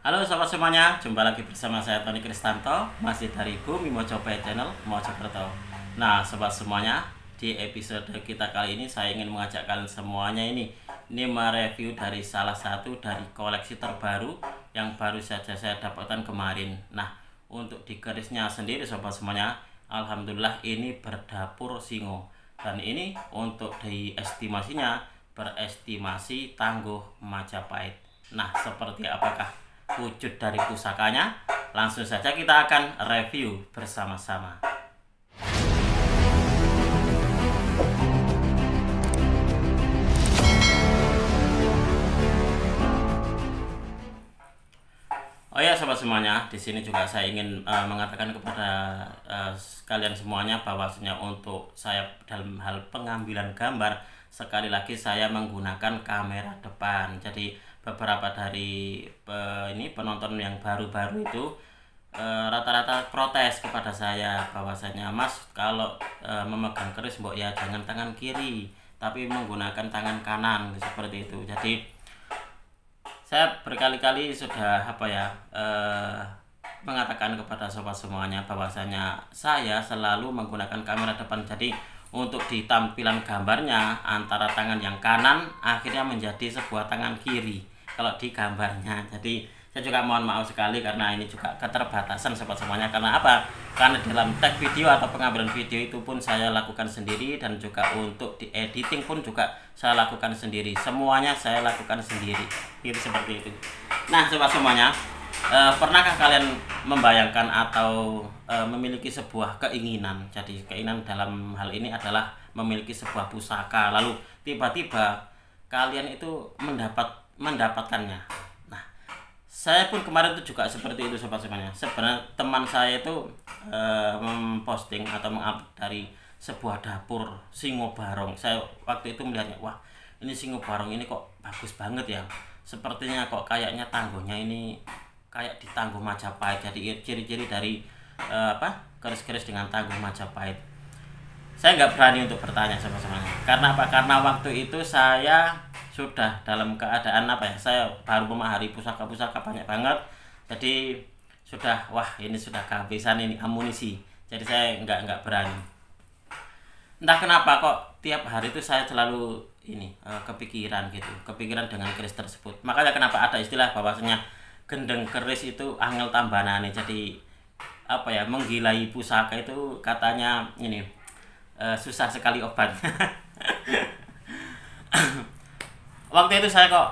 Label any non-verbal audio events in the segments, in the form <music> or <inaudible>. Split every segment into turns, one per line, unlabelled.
Halo sobat semuanya, jumpa lagi bersama saya Tony Kristanto Masih dari Bumi Mojope Channel Mojokerto. Nah sobat semuanya, di episode kita kali ini saya ingin mengajak kalian semuanya ini Ini mereview dari salah satu dari koleksi terbaru Yang baru saja saya dapatkan kemarin. Nah untuk di kerisnya sendiri sobat semuanya Alhamdulillah ini berdapur singo. Dan ini untuk di estimasinya berestimasi tangguh Majapahit. Nah seperti apakah wujud dari pusakanya? Langsung saja kita akan review bersama-sama. Oh ya sobat semuanya, di sini juga saya ingin uh, mengatakan kepada uh, kalian semuanya bahwasanya untuk saya dalam hal pengambilan gambar sekali lagi saya menggunakan kamera depan. Jadi beberapa dari pe, ini penonton yang baru-baru itu eh, rata-rata e, protes kepada saya bahwasanya Mas kalau e, memegang keris mbok ya jangan tangan kiri tapi menggunakan tangan kanan seperti itu. Jadi saya berkali-kali sudah apa ya e, mengatakan kepada sobat semuanya bahwasanya saya selalu menggunakan kamera depan. Jadi untuk di tampilan gambarnya antara tangan yang kanan akhirnya menjadi sebuah tangan kiri kalau di gambarnya. Jadi saya juga mohon maaf sekali karena ini juga keterbatasan sobat semuanya karena apa? Karena dalam tag video atau pengambilan video itu pun saya lakukan sendiri dan juga untuk di editing pun juga saya lakukan sendiri. Semuanya saya lakukan sendiri. Itu seperti itu. Nah sobat semuanya eh, pernahkah kalian membayangkan atau eh, memiliki sebuah keinginan? Jadi keinginan dalam hal ini adalah memiliki sebuah pusaka. Lalu tiba-tiba kalian itu mendapat mendapatkannya. Nah, saya pun kemarin itu juga seperti itu sobat semuanya. Sebenarnya teman saya itu e, memposting atau mengupload dari sebuah dapur Singo Barong. Saya waktu itu melihatnya, wah ini Singo Barong ini kok bagus banget ya. Sepertinya kok kayaknya tangguhnya ini kayak di tangguh Majapahit. Jadi ciri-ciri dari e, apa keris-keris dengan tangguh Majapahit. Saya nggak berani untuk bertanya sama semuanya. Karena apa? Karena waktu itu saya sudah dalam keadaan apa ya saya baru memahari pusaka-pusaka banyak banget. Jadi sudah wah ini sudah kehabisan ini amunisi. Jadi saya nggak nggak berani. Entah kenapa kok tiap hari itu saya selalu ini uh, kepikiran gitu kepikiran dengan keris tersebut. Makanya kenapa ada istilah bahwasanya gendeng keris itu angel tambahan jadi apa ya menggilai pusaka itu katanya ini uh, susah sekali obatnya <laughs> waktu itu saya kok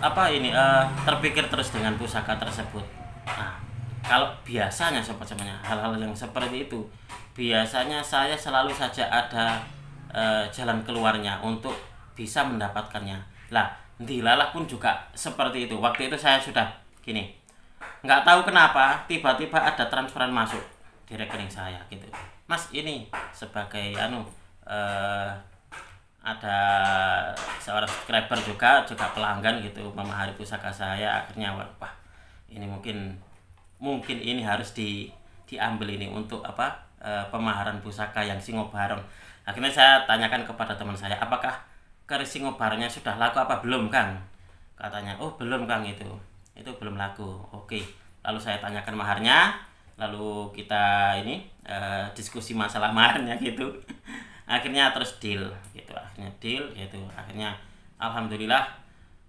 apa ini uh, terpikir terus dengan pusaka tersebut. Nah kalau biasanya sobat semuanya hal-hal yang seperti itu biasanya saya selalu saja ada uh, jalan keluarnya untuk bisa mendapatkannya. Lah dilalah pun juga seperti itu. Waktu itu saya sudah gini nggak tahu kenapa tiba-tiba ada transferan masuk di rekening saya gitu. Mas ini sebagai anu uh, ada seorang subscriber juga juga pelanggan gitu memahari pusaka saya akhirnya wah ini mungkin mungkin ini harus di diambil ini untuk apa e, pemaharan pusaka yang singo bareng akhirnya saya tanyakan kepada teman saya apakah keris singo barengnya sudah laku apa belum kang? Katanya oh belum kang itu itu belum laku. Oke lalu saya tanyakan maharnya lalu kita ini e, diskusi masalah maharnya gitu. <laughs> Akhirnya terus deal gitu akhirnya deal gitu. Akhirnya alhamdulillah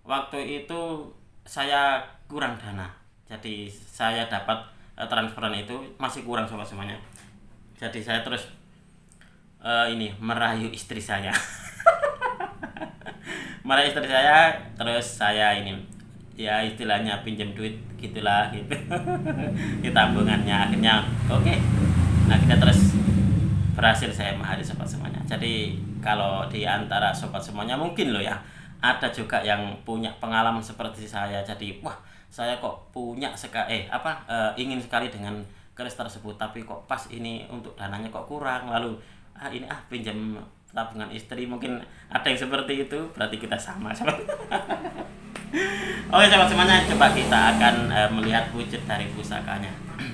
waktu itu saya kurang dana. Jadi saya dapat uh, transferan itu masih kurang sama semuanya. Jadi saya terus uh, ini merayu istri saya. <laughs> Merayu istri saya terus saya ini ya istilahnya pinjam duit gitulah gitu. <laughs> Di tabungannya. Akhirnya oke. Okay. akhirnya terus berhasil saya menghari sobat semuanya. Jadi kalau di antara sobat semuanya mungkin loh ya ada juga yang punya pengalaman seperti saya. Jadi wah saya kok punya sekali eh apa e, ingin sekali dengan keris tersebut tapi kok pas ini untuk dananya kok kurang. Lalu ah ini ah pinjam tabungan istri. Mungkin ada yang seperti itu berarti kita sama. Sama <laughs> Oke sobat semuanya coba kita akan e, melihat wujud dari pusakanya. <clears throat>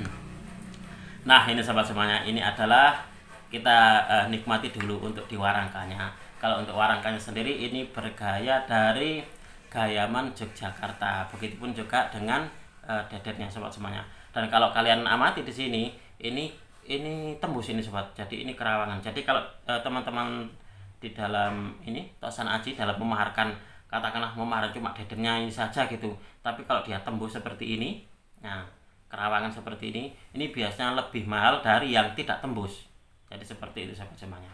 Nah ini sobat semuanya ini adalah kita uh, nikmati dulu untuk diwarangkannya. Kalau untuk warangkannya sendiri ini bergaya dari gayaman Yogyakarta. Begitupun juga dengan uh, dedennya sobat semuanya. Dan kalau kalian amati di sini ini ini tembus ini sobat. Jadi ini kerawangan. Jadi kalau uh, teman-teman di dalam ini tosan aji dalam memaharkan katakanlah memaharkan cuma dedennya ini saja gitu. Tapi kalau dia tembus seperti ini nah kerawangan seperti ini ini biasanya lebih mahal dari yang tidak tembus jadi seperti itu sobat semuanya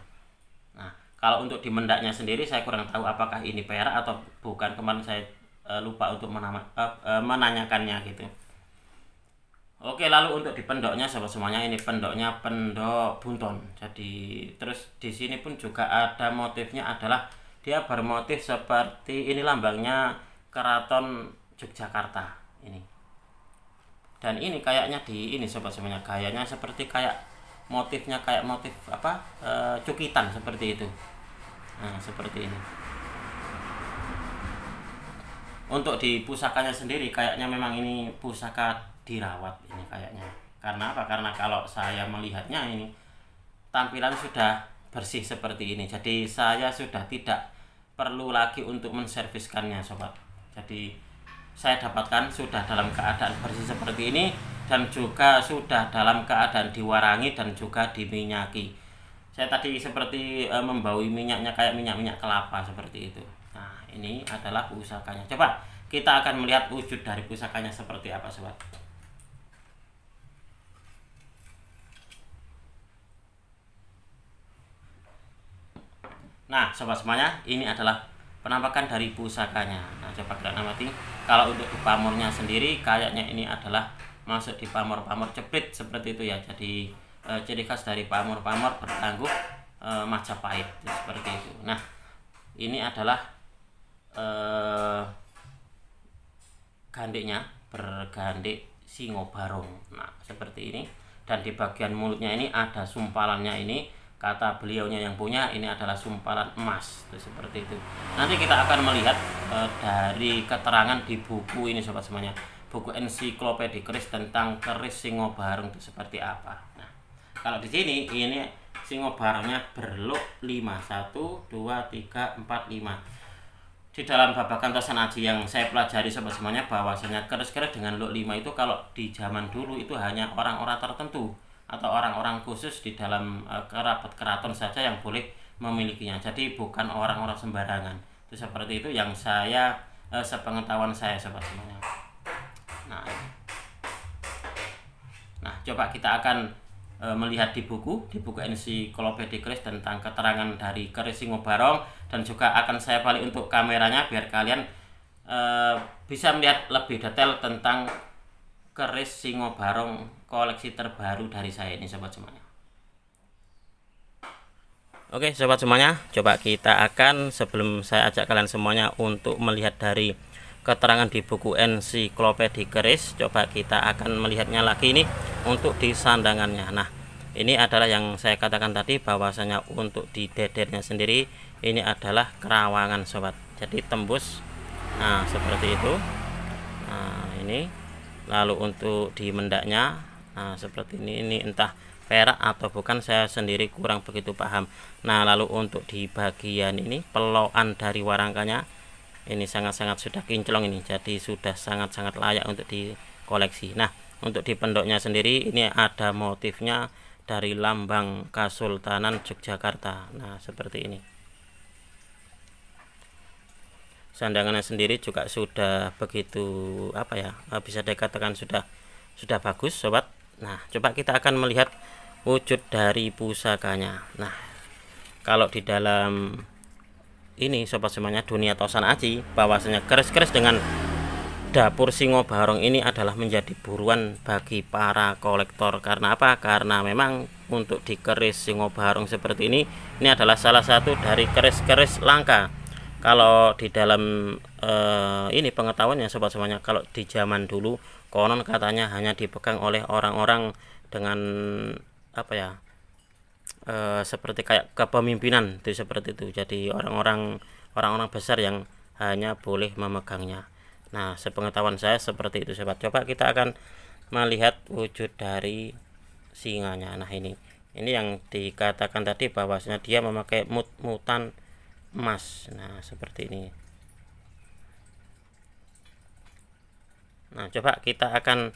nah kalau untuk di mendaknya sendiri saya kurang tahu apakah ini perak atau bukan. Kemarin saya uh, lupa untuk menama, uh, menanyakannya gitu. Oke lalu untuk di pendoknya sobat semuanya ini pendoknya pendok bunton. Jadi terus di sini pun juga ada motifnya adalah dia bermotif seperti ini lambangnya keraton Yogyakarta ini. Dan ini kayaknya di ini sobat semuanya gayanya seperti kayak motifnya kayak motif apa e, cukitan seperti itu. Nah seperti ini. Untuk di pusakanya sendiri kayaknya memang ini pusaka dirawat ini kayaknya. Karena apa? Karena kalau saya melihatnya ini tampilan sudah bersih seperti ini. Jadi saya sudah tidak perlu lagi untuk menserviskannya sobat. Jadi saya dapatkan sudah dalam keadaan bersih seperti ini dan juga sudah dalam keadaan diwarangi dan juga diminyaki. Saya tadi seperti e, membaui minyaknya kayak minyak-minyak kelapa seperti itu. Ini adalah pusakanya. Coba kita akan melihat wujud dari pusakanya seperti apa sobat. Nah sobat semuanya ini adalah penampakan dari pusakanya. Nah coba kita amati. Kalau untuk pamornya sendiri kayaknya ini adalah masuk di pamor-pamor ceprit seperti itu ya. Jadi e, ciri khas dari pamor-pamor bertangguh e, Majapahit seperti itu. Nah ini adalah eh, gandiknya bergandik singo barong nah seperti ini. Dan di bagian mulutnya ini ada sumpalannya ini. Kata beliaunya yang punya ini adalah sumpalan emas itu seperti itu. Nanti kita akan melihat e, dari keterangan di buku ini sobat semuanya buku ensiklopedia keris tentang keris singo barong itu seperti apa. Nah kalau di sini ini singo barongnya berluk 5 1 2 3 4 5 di dalam babakan tosan aji yang saya pelajari sobat semuanya bahwasanya keris-keris dengan look 5 itu kalau di zaman dulu itu hanya orang-orang tertentu atau orang-orang khusus di dalam uh, kerabat keraton saja yang boleh memilikinya. Jadi bukan orang-orang sembarangan. Itu seperti itu yang saya uh, sepengetahuan saya sobat semuanya coba kita akan e, melihat di buku di buku ensiklopedia keris tentang keterangan dari keris singo barong dan juga akan saya balik untuk kameranya biar kalian e, bisa melihat lebih detail tentang keris singo barong koleksi terbaru dari saya ini sobat semuanya. Oke sobat semuanya coba kita akan sebelum saya ajak kalian semuanya untuk melihat dari keterangan di buku ensiklopedia keris coba kita akan melihatnya lagi ini untuk di sandangannya. Nah ini adalah yang saya katakan tadi bahwasanya untuk di dedernya sendiri ini adalah kerawangan sobat. Jadi tembus nah seperti itu. Nah ini lalu untuk di mendaknya nah seperti ini ini entah perak atau bukan saya sendiri kurang begitu paham. Nah lalu untuk di bagian ini peloan dari warangkanya ini sangat-sangat sudah kinclong ini jadi sudah sangat-sangat layak untuk dikoleksi. Nah untuk di pendoknya sendiri ini ada motifnya dari lambang Kesultanan Yogyakarta. Nah seperti ini. Sandangannya sendiri juga sudah begitu apa ya eh, bisa dikatakan sudah sudah bagus sobat. Nah coba kita akan melihat wujud dari pusakanya. Nah kalau di dalam ini sobat semuanya dunia tosan aji bahwasanya keris-keris dengan dapur singo barong ini adalah menjadi buruan bagi para kolektor. Karena apa? Karena memang untuk di keris singo barong seperti ini ini adalah salah satu dari keris-keris langka. Kalau di dalam eh, ini pengetahuannya sobat semuanya kalau di zaman dulu konon katanya hanya dipegang oleh orang-orang dengan apa ya e, seperti kayak kepemimpinan itu seperti itu. Jadi orang-orang orang-orang besar yang hanya boleh memegangnya. Nah sepengetahuan saya seperti itu sobat. Coba kita akan melihat wujud dari singanya. Nah ini ini yang dikatakan tadi bahwasanya dia memakai mut mutan emas. Nah seperti ini. Nah coba kita akan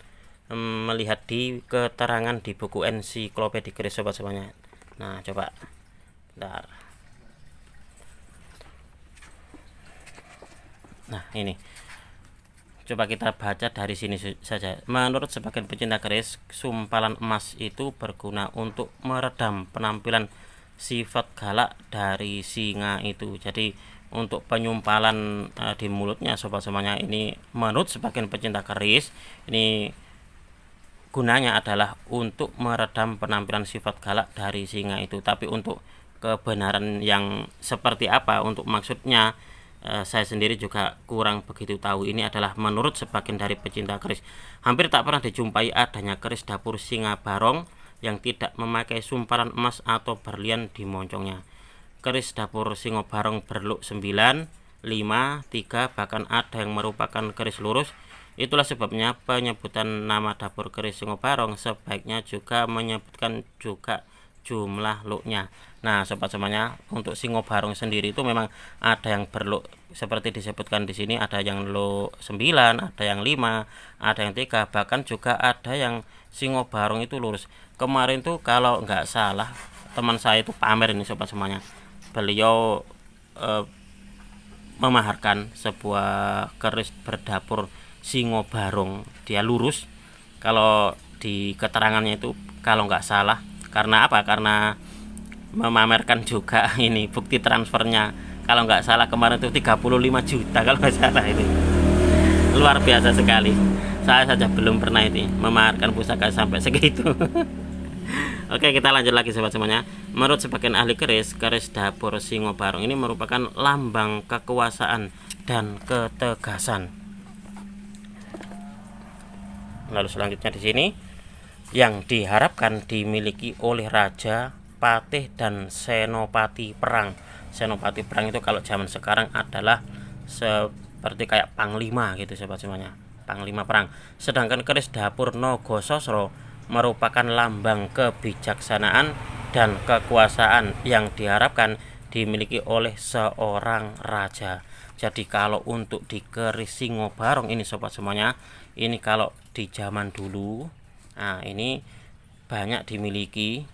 melihat di keterangan di buku ensiklopedia sobat semuanya nah coba. Bentar. Nah ini. Coba kita baca dari sini saja. Menurut sebagian pecinta keris sumpalan emas itu berguna untuk meredam penampilan sifat galak dari singa itu. Jadi untuk penyumpalan uh, di mulutnya sobat semuanya ini menurut sebagian pecinta keris ini gunanya adalah untuk meredam penampilan sifat galak dari singa itu. Tapi untuk kebenaran yang seperti apa untuk maksudnya eh, saya sendiri juga kurang begitu tahu. Ini adalah menurut sebagian dari pecinta keris. Hampir tak pernah dijumpai adanya keris dapur singa barong yang tidak memakai sumpalan emas atau berlian di moncongnya. Keris dapur singo barong berluk 9 5 3 bahkan ada yang merupakan keris lurus Itulah sebabnya penyebutan nama dapur keris Barong sebaiknya juga menyebutkan juga jumlah luknya. Nah, sobat semuanya, untuk singo barong sendiri itu memang ada yang berluk seperti disebutkan di sini ada yang luk 9, ada yang 5, ada yang 3, bahkan juga ada yang singo barong itu lurus. Kemarin tuh kalau nggak salah teman saya itu pamer ini sobat semuanya. Beliau eh, memaharkan sebuah keris berdapur Singo Barong dia lurus. Kalau di keterangannya itu kalau nggak salah karena apa? Karena memamerkan juga <laughs> ini bukti transfernya. Kalau nggak salah kemarin itu 35 juta kalau nggak salah ini. Luar biasa sekali. Saya saja belum pernah ini memamerkan pusaka sampai segitu. <laughs> Oke kita lanjut lagi sobat semuanya. Menurut sebagian ahli keris Keris dapur Singo Barong ini merupakan lambang kekuasaan dan ketegasan lalu selanjutnya di sini yang diharapkan dimiliki oleh raja, patih dan senopati perang. Senopati perang itu kalau zaman sekarang adalah seperti kayak panglima gitu sobat semuanya. Panglima perang. Sedangkan keris dapur Nogo Sosro merupakan lambang kebijaksanaan dan kekuasaan yang diharapkan dimiliki oleh seorang raja. Jadi kalau untuk di keris Singo Barong ini sobat semuanya, ini kalau di zaman dulu nah ini banyak dimiliki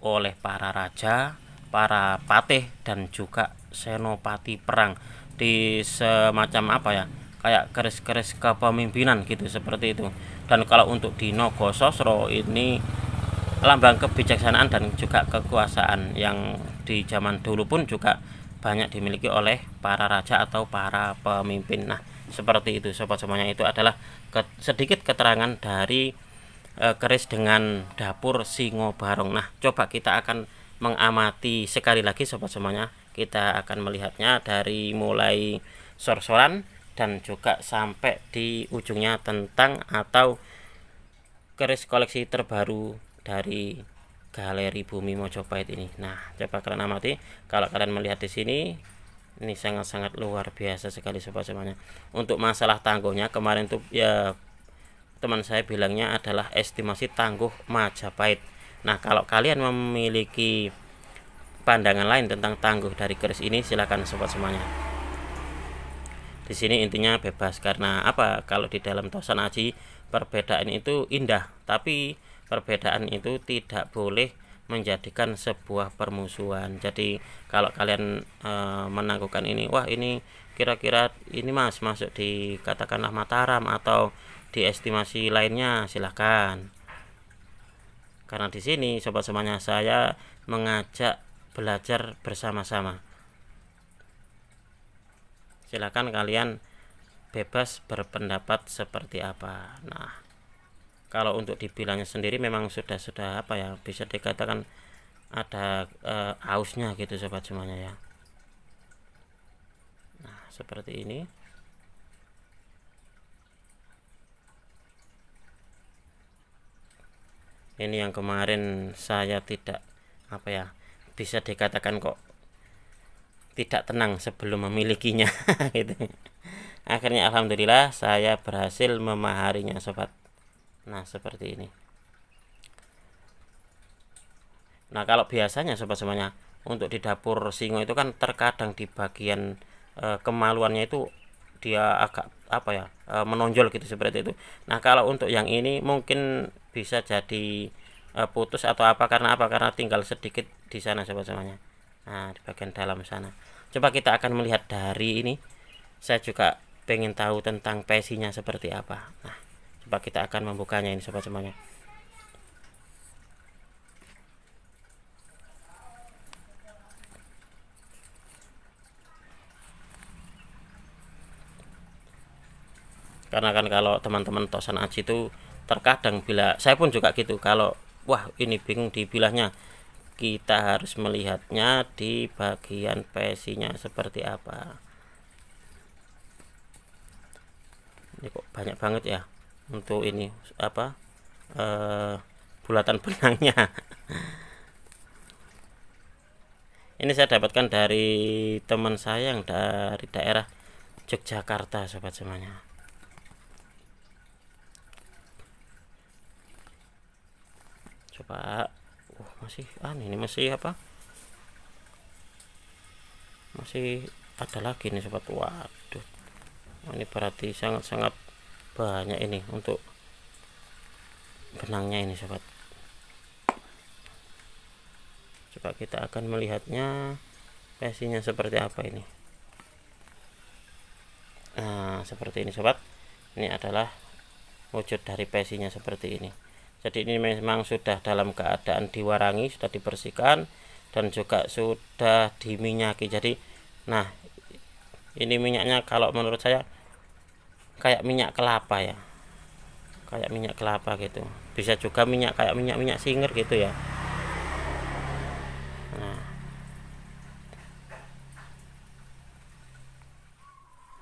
oleh para raja para patih dan juga senopati perang. Di semacam apa ya kayak keris-keris kepemimpinan gitu seperti itu. Dan kalau untuk di Nogososro ini lambang kebijaksanaan dan juga kekuasaan yang di zaman dulu pun juga banyak dimiliki oleh para raja atau para pemimpin. Nah seperti itu sobat semuanya. Itu adalah ke, sedikit keterangan dari e, keris dengan dapur singo barong nah coba kita akan mengamati sekali lagi sobat semuanya. Kita akan melihatnya dari mulai sor-soran dan juga sampai di ujungnya tentang atau keris koleksi terbaru dari galeri bumi Mojopahit ini. Nah coba kalian amati kalau kalian melihat di sini ini sangat-sangat luar biasa sekali sobat semuanya. Untuk masalah tangguhnya kemarin tuh ya teman saya bilangnya adalah estimasi tangguh Majapahit. Nah kalau kalian memiliki pandangan lain tentang tangguh dari keris ini silakan sobat semuanya. Di sini intinya bebas karena apa? Kalau di dalam tosan aji perbedaan itu indah. Tapi perbedaan itu tidak boleh menjadikan sebuah permusuhan. Jadi kalau kalian e, menangguhkan ini wah ini kira-kira ini mas masuk di katakanlah Mataram atau di estimasi lainnya silahkan karena di sini sobat semuanya saya mengajak belajar bersama-sama. Silahkan kalian bebas berpendapat seperti apa. Nah kalau untuk dibilangnya sendiri memang sudah sudah apa ya bisa dikatakan ada e, ausnya gitu sobat semuanya ya. Nah seperti ini. Ini yang kemarin saya tidak apa ya bisa dikatakan kok tidak tenang sebelum memilikinya <laughs> gitu. Akhirnya alhamdulillah saya berhasil memaharinya sobat nah seperti ini. Nah kalau biasanya sobat semuanya untuk di dapur singo itu kan terkadang di bagian e, kemaluannya itu dia agak apa ya e, menonjol gitu seperti itu. Nah kalau untuk yang ini mungkin bisa jadi e, putus atau apa karena apa? Karena tinggal sedikit di sana sobat semuanya. Nah di bagian dalam sana. Coba kita akan melihat dari ini. Saya juga pengen tahu tentang pesinya seperti apa. Nah coba kita akan membukanya ini sobat semuanya. Karena kan kalau teman-teman tosan aji itu terkadang bila saya pun juga gitu kalau wah ini bingung dibilahnya kita harus melihatnya di bagian pesinya seperti apa. Ini kok banyak banget ya untuk ini apa uh, bulatan benangnya. <laughs> Ini saya dapatkan dari teman saya yang dari daerah Yogyakarta sobat semuanya. Coba uh, masih ah ini masih apa? Masih ada lagi nih sobat. Waduh ini berarti sangat-sangat banyak ini untuk benangnya ini sobat. Coba kita akan melihatnya pesinya seperti apa ini. Nah seperti ini sobat. Ini adalah wujud dari pesinya seperti ini. Jadi ini memang sudah dalam keadaan diwarangi sudah dibersihkan dan juga sudah diminyaki. Jadi nah ini minyaknya kalau menurut saya kayak minyak kelapa ya. Kayak minyak kelapa gitu. Bisa juga minyak kayak minyak-minyak singer gitu ya.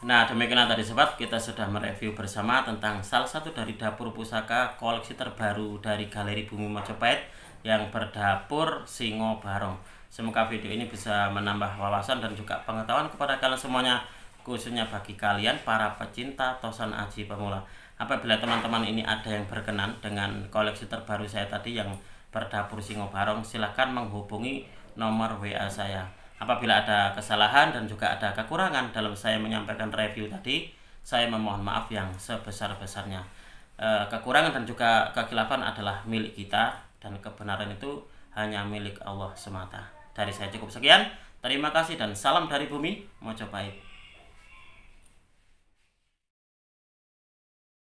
Nah. Demikian tadi sobat kita sudah mereview bersama tentang salah satu dari dapur pusaka koleksi terbaru dari Galeri Bumi Mojopahit yang berdapur Singo Barong. Semoga video ini bisa menambah wawasan dan juga pengetahuan kepada kalian semuanya khususnya bagi kalian para pecinta tosan aji pemula. Apabila teman-teman ini ada yang berkenan dengan koleksi terbaru saya tadi yang berdapur Singo Barong silahkan menghubungi nomor WA saya. Apabila ada kesalahan dan juga ada kekurangan dalam saya menyampaikan review tadi, saya memohon maaf yang sebesar-besarnya. E, kekurangan dan juga kekilafan adalah milik kita dan kebenaran itu hanya milik Allah semata. Dari saya cukup sekian. Terima kasih dan salam dari bumi Mojopahit.